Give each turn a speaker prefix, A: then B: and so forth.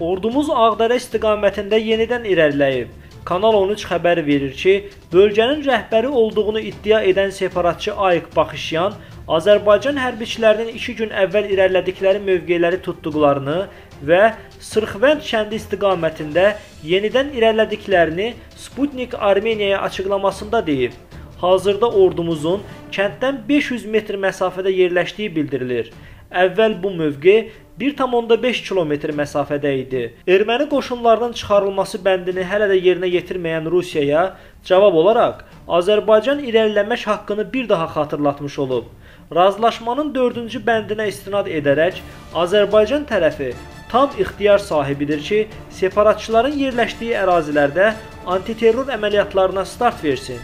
A: Ordumuz Ağdərə istiqamətində yenidən irəliləyib. Kanal 13 xəbər verir ki, bölgənin rəhbəri olduğunu iddia edən separatçı Ayıq Baxışyan Azərbaycan hərbiçilərinin 2 gün əvvəl irəlilədikləri mövqeləri tutduqlarını və Sırxvənd kəndi istiqamətində yenidən irəlilədiklərini Sputnik Armeniyaya açıqlamasında deyib. Hazırda ordumuzun kənddən 500 metr məsafədə yerləşdiyi bildirilir. Əvvəl bu mövqe 1,5 kilometr məsafədə idi. Erməni qoşunlarının çıxarılması bəndini hələ də yerinə yetirməyən Rusiyaya cavab olaraq Azərbaycan irəliləmək haqqını bir daha xatırlatmış olub. Razılaşmanın 4-cü bəndinə istinad edərək Azərbaycan tərəfi tam ixtiyar sahibidir ki, separatçıların yerləşdiyi ərazilərdə antiterror əməliyyatlarına start versin.